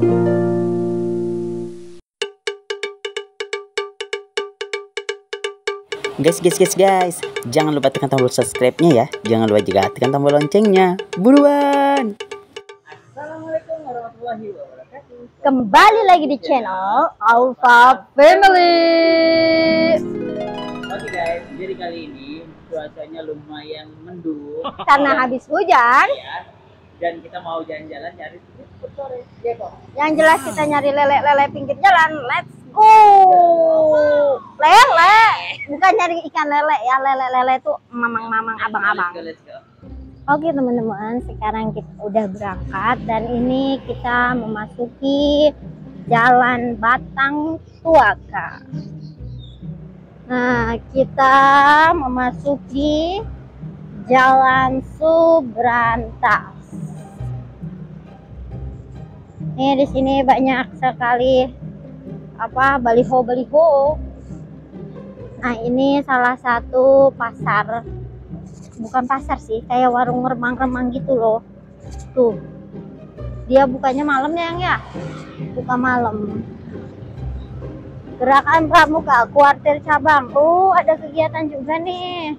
Guys, guys, guys, guys, jangan lupa tekan tombol subscribe-nya ya. Jangan lupa juga tekan tombol loncengnya. Buruan! Assalamualaikum warahmatullahi wabarakatuh. Kembali lagi di channel Alpha Family. Oke guys, jadi kali ini cuacanya lumayan mendung Karena habis hujan, ya. Dan kita mau jalan-jalan nyari. Ya kok. yang jelas kita nyari lele-lele pinggir jalan. Let's go. Lele, bukan nyari ikan lele ya. Lele-lele itu mamang-mamang abang-abang. Oke teman-teman, sekarang kita udah berangkat dan ini kita memasuki Jalan Batang Tuaka. Nah, kita memasuki Jalan Subrantas. Nih di sini banyak sekali apa baliho-baliho. Nah, ini salah satu pasar bukan pasar sih kayak warung remang-remang gitu loh. Tuh dia bukanya malam ya ya? Buka malam. Gerakan pramuka kuartir cabang. Oh ada kegiatan juga nih.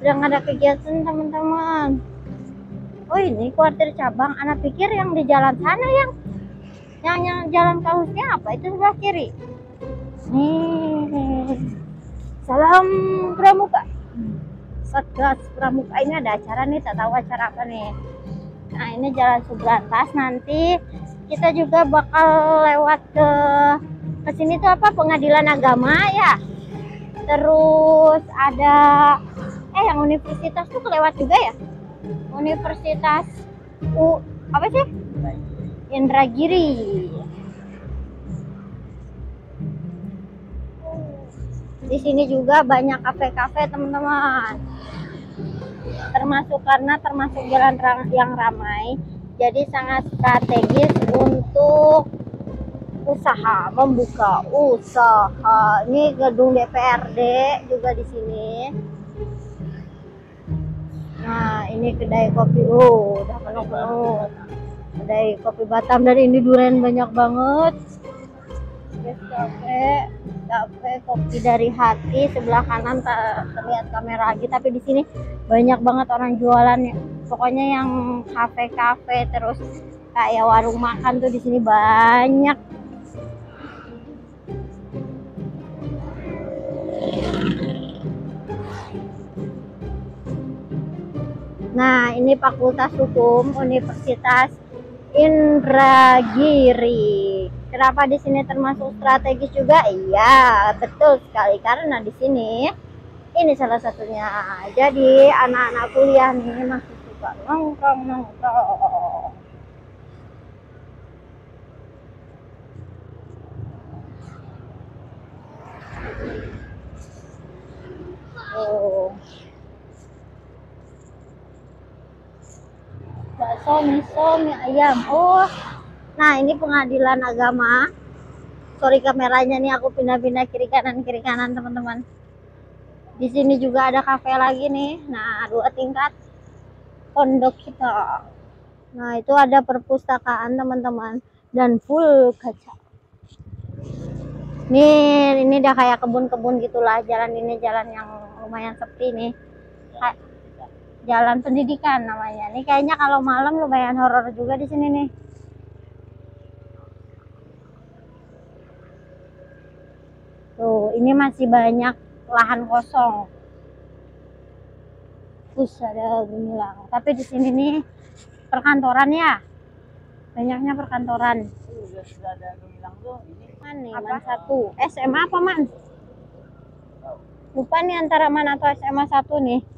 Sedang ada kegiatan teman-teman oh ini kuartir cabang. Anak pikir yang di jalan sana yang yang yang jalan kausnya apa? Itu sebelah kiri. Nih. Salam pramuka. Satgas Pramuka. Ini ada acara nih, tak tahu acara apa nih. Nah ini Jalan Subrantas nanti kita juga bakal lewat ke ke sini tuh apa? Pengadilan agama ya. Terus ada eh yang universitas tuh kelewat juga ya. Universitas U apa sih? Indragiri. Di sini juga banyak kafe-kafe teman-teman termasuk karena termasuk jalan yang ramai jadi sangat strategis untuk usaha membuka usaha ini gedung DPRD juga di sini nah ini kedai kopi oh udah penuh penuh. Kedai kopi Batam dan ini durian banyak banget. Yes, cafe cafe kopi dari hati sebelah kanan tak terlihat kamera lagi tapi di sini banyak banget orang jualan. Ya. pokoknya yang kafe-kafe terus kayak warung makan tuh di sini banyak Nah, ini Fakultas Hukum Universitas Indragiri. Kenapa di sini termasuk strategis juga? Iya, betul sekali karena di sini ini salah satunya. Jadi anak-anak kuliah nih masih suka nongkrong nongkrong. Oh. Bakso miso mie ayam. Oh nah ini pengadilan agama. Sorry kameranya nih aku pindah-pindah kiri kanan kiri kanan teman-teman. Di sini juga ada kafe lagi nih. Nah dua tingkat pondok kita. Nah itu ada perpustakaan teman-teman. Dan full kaca. Nih ini udah kayak kebun-kebun gitulah. Jalan ini jalan yang lumayan sepi nih jalan pendidikan namanya. Ini kayaknya kalau malam lumayan horor juga di sini nih. Tuh, ini masih banyak lahan kosong. Us ada gemilang. Tapi di sini nih perkantoran ya. Banyaknya perkantoran. Sudah sudah ada gemilang tuh ini. Man nih, man satu. SMA apa man? Lupa nih antara man atau SMA satu nih.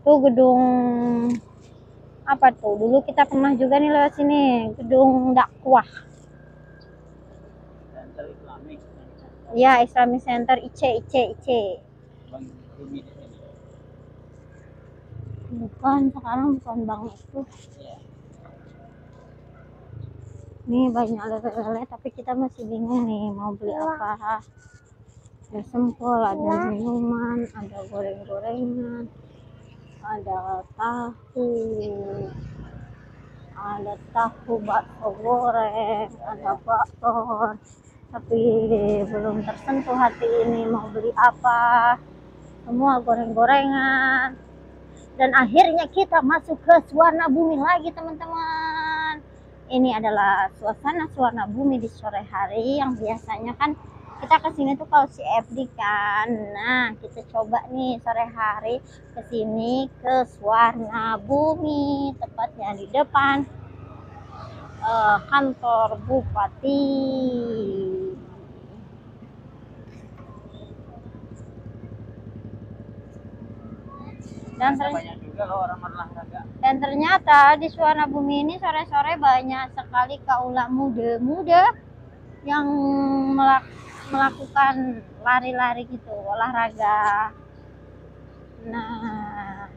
Tuh gedung apa tuh? Dulu kita pernah juga nih lewat sini, gedung dakwah. Center Islamik. Ya, Islamic Center IC IC IC. Bang Rumi di sini. Bukan, sekarang bukan bang itu. Ya. Nih banyak lele-lele tapi kita masih bingung nih mau beli apa. Ada sempol, ada minuman, ada goreng-gorengan, ada tahu, ada tahu bakso goreng ada bakso tapi belum tersentuh hati ini mau beli apa. Semua goreng-gorengan. Dan akhirnya kita masuk ke suwarna bumi lagi teman-teman. Ini adalah suasana suwarna bumi di sore hari yang biasanya kan kita ke sini tuh kalau si FD kan. Nah kita coba nih sore hari ke sini ke Suwarna Bumi tepatnya di depan uh, kantor Bupati. Dan banyak juga loh orang dan ternyata di Suwarna Bumi ini sore-sore banyak sekali kaula muda-muda yang melak melakukan lari-lari gitu olahraga. Nah.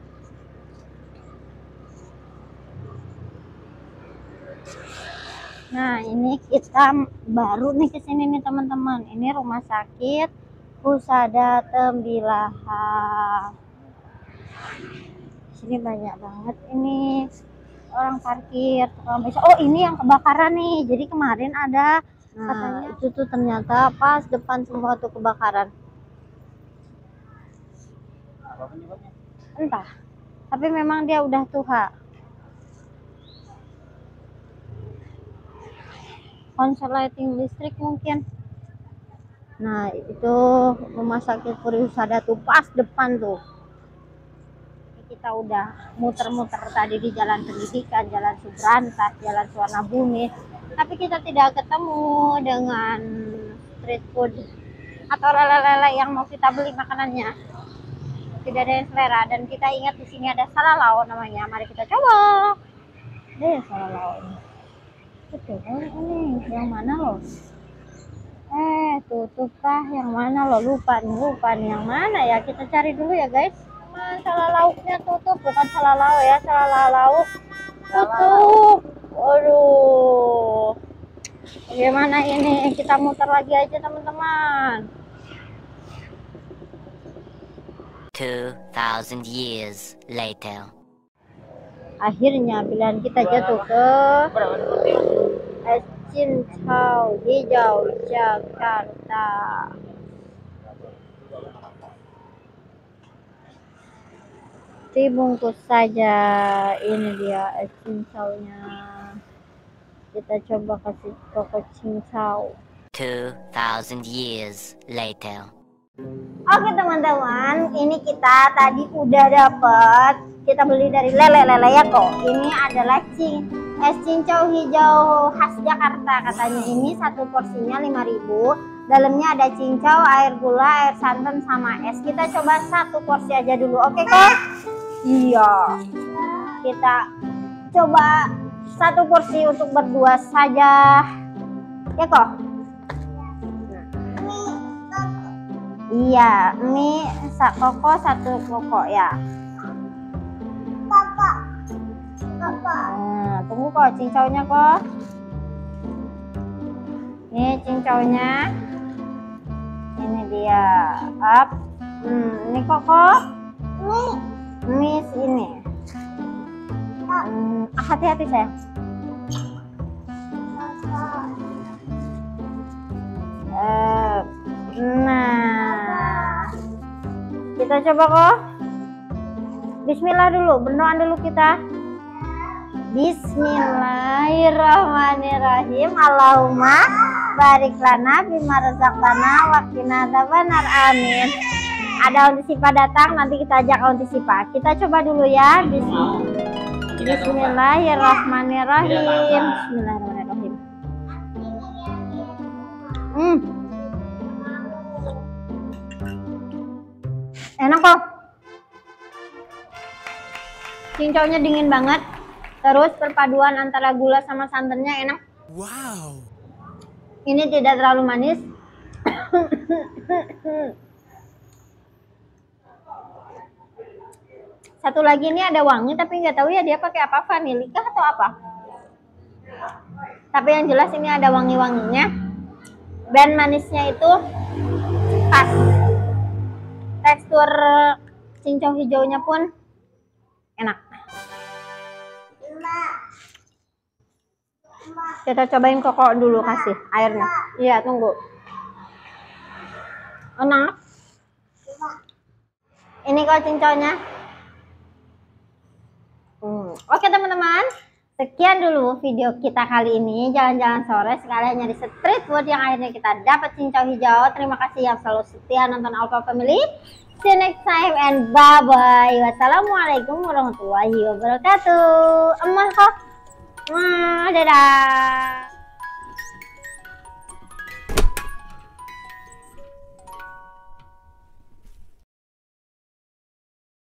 Nah ini kita baru nih ke sini nih teman-teman. Ini rumah sakit Pusada Tembilaha. Sini banyak banget ini orang parkir oh ini yang kebakaran nih. Jadi kemarin ada Nah, katanya itu tuh ternyata pas depan semua tuh kebakaran. apa penyebabnya Entah. Tapi memang dia udah tua. Konsleting listrik mungkin. Nah, itu rumah sakit Purwusada tuh pas depan tuh. Kita udah muter-muter tadi di jalan pendidikan, jalan Subrantas, jalan Suwarna Bumi. Tapi kita tidak ketemu dengan street food atau lele-lele yang mau kita beli makanannya. Tidak ada yang selera. Dan kita ingat di sini ada salalau namanya. Mari kita coba. Deh salalau itu ini? Yang mana loh eh tutup kah? Yang mana loh lupa lupa yang mana ya? Kita cari dulu ya guys salah lauknya tutup bukan salah lauk ya salah lauk tutup Waduh. Bagaimana ini? Kita muter lagi aja teman-teman. 2000 years later. Akhirnya pilihan kita jatuh ke Es Cincau Hijau Jakarta. Dibungkus saja. Ini dia es cincaunya kita coba kasih toko cincau 2000 years later. Oke teman-teman, ini kita tadi udah dapet kita beli dari lele-lele ya kok. Ini adalah cing es cincau hijau khas Jakarta katanya. Ini satu porsinya 5000 Dalamnya ada cincau, air gula, air santan sama es. Kita coba satu porsi aja dulu. Oke kok? Iya. Kita coba satu porsi untuk berdua saja. Ya kok iya mie sak koko satu koko ya. Koko koko nah, tunggu kok. Cincaunya kok. Ini cincaunya. Ini dia. Up. Hmm, ini koko. Mie hati-hati saya uh, nah. Kita coba kok. Bismillah dulu berdoa dulu kita. Bismillahirrahmanirrahim. Allahumma barik lana bima razaqtana wa qina amin. Ada ontisipa datang nanti kita ajak ontisipa kita coba dulu ya. Bismillah Bismillahirrahmanirrahim. Bismillahirrahmanirrahim. Hmm. Enak kok. Cincaunya dingin banget. Terus perpaduan antara gula sama santannya enak. Wow. Ini tidak terlalu manis. Satu lagi ini ada wangi tapi nggak tahu ya dia pakai apa vanilika atau apa. Tapi yang jelas ini ada wangi-wanginya. Dan manisnya itu pas. Tekstur cincau hijaunya pun enak. Kita cobain koko dulu kasih airnya. Iya, tunggu. Enak. Ini kok cincaunya. Oke teman-teman, sekian dulu video kita kali ini jalan-jalan sore sekalian nyari street food yang akhirnya kita dapat cincau hijau. Terima kasih yang selalu setia nonton Alpha Family. See you next time and bye bye. Wassalamualaikum warahmatullahi wabarakatuh. Emah kok. Dadah.